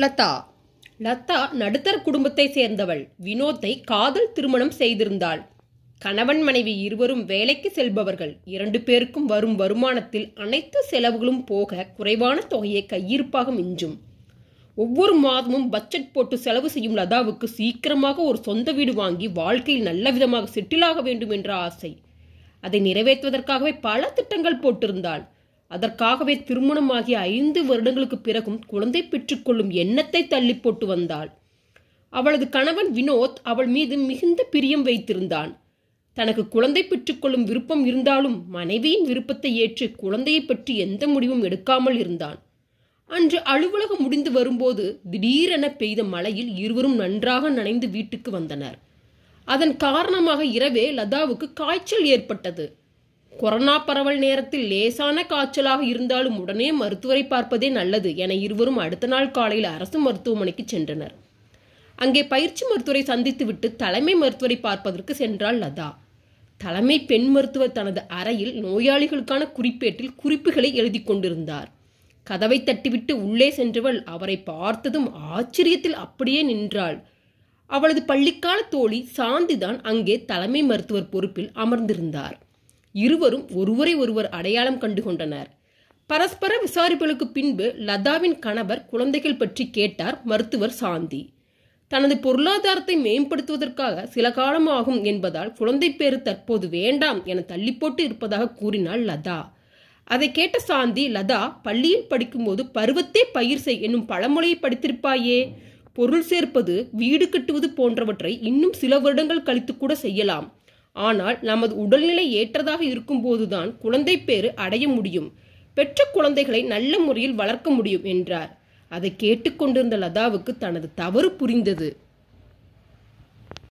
லதா. லதா நடுத்தர குடும்பத்தை சேர்ந்தவள். வினோத்தை காதல் திருமணம் செய்திருந்தாள். கணவன் மனைவி இருவரும் வேலைக்கு செல்பவர்கள். இரண்டு பேருக்கும் வரும் வருமானத்தில் அனைத்து செலவுகளும் போக குறைவான தொகையை கையிருப்பாக மிஞ்சும். ஒவ்வொரு மாதமும் பட்ஜெட் போட்டு செலவு செய்யும் லதாவுக்கு சீக்கிரமாக ஒரு சொந்த வீடு வாங்கி வாழ்க்கையில் நல்ல விதமாக செட்டிலாக வேண்டும் என்ற ஆசை. அதை நிறைவேற்றுவதற்காகவே பல திட்டங்கள் போட்டிருந்தாள். அதற்காகவே திருமணமாகிய ஐந்து வருடங்களுக்கு பிறகும் குழந்தை பெற்றுக்கொள்ளும் எண்ணத்தை தள்ளி போட்டு வந்தாள். அவளது கணவன் வினோத் அவள் மீது மிகுந்த பிரியம் வைத்திருந்தான். தனக்கு குழந்தை பெற்றுக்கொள்ளும் விருப்பம் இருந்தாலும் மனைவியின் விருப்பத்தை ஏற்று குழந்தையை பற்றி எந்த முடிவும் எடுக்காமல் இருந்தான். அன்று அலுவலகம் முடிந்து வரும்போது திடீரென பெய்த மழையில் இருவரும் நன்றாக நனைந்து வீட்டுக்கு வந்தனர். அதன் காரணமாக இரவே லதாவுக்கு காய்ச்சல் ஏற்பட்டது. கொரோனா பரவல் நேரத்தில் லேசான காய்ச்சலாக இருந்தாலும் உடனே மருத்துவரை பார்ப்பதே நல்லது என இருவரும் அடுத்த நாள் காலையில் அரசு மருத்துவமனைக்கு சென்றனர். அங்கே பயிற்சி மருத்துவரை சந்தித்துவிட்டு தலைமை மருத்துவரை பார்ப்பதற்கு சென்றாள் லதா. தலைமை பெண் மருத்துவர் தனது அறையில் நோயாளிகளுக்கான குறிப்பேட்டில் குறிப்புகளை எழுதி கொண்டிருந்தார். கதவை தட்டிவிட்டு உள்ளே சென்றவள் அவரை பார்த்ததும் ஆச்சரியத்தில் அப்படியே நின்றாள். அவளது பள்ளிக்கால தோழி சாந்திதான் அங்கே தலைமை மருத்துவர் பொறுப்பில் அமர்ந்திருந்தார். இருவரும் ஒருவரை ஒருவர் அடையாளம் கண்டு கொண்டனர் பரஸ்பர விசாரிப்புகளுக்கு பின்பு லதாவின் கணவர் குழந்தைகள் பற்றி கேட்டார் மருத்துவர் சாந்தி. தனது பொருளாதாரத்தை மேம்படுத்துவதற்காக சில காலம் ஆகும் என்பதால் குழந்தை பேரு தற்போது வேண்டாம் என தள்ளி போட்டு இருப்பதாக கூறினாள் லதா. அதை கேட்ட சாந்தி லதா பள்ளியில் படிக்கும்போது பருவத்தே பயிர் செய் என்னும் பழமொழியை படித்திருப்பாயே. பொருள் சேர்ப்பது வீடு கட்டுவது போன்றவற்றை இன்னும் சில வருடங்கள் கழித்து கூட செய்யலாம். ஆனால் நமது உடல்நிலை ஏற்றதாக இருக்கும்போதுதான் குழந்தை பேறு அடைய முடியும். பெற்ற குழந்தைகளை நல்ல முறையில் வளர்க்க முடியும் என்றார். அதை கேட்டுக்கொண்டிருந்த லதாவுக்கு தனது தவறு புரிந்தது.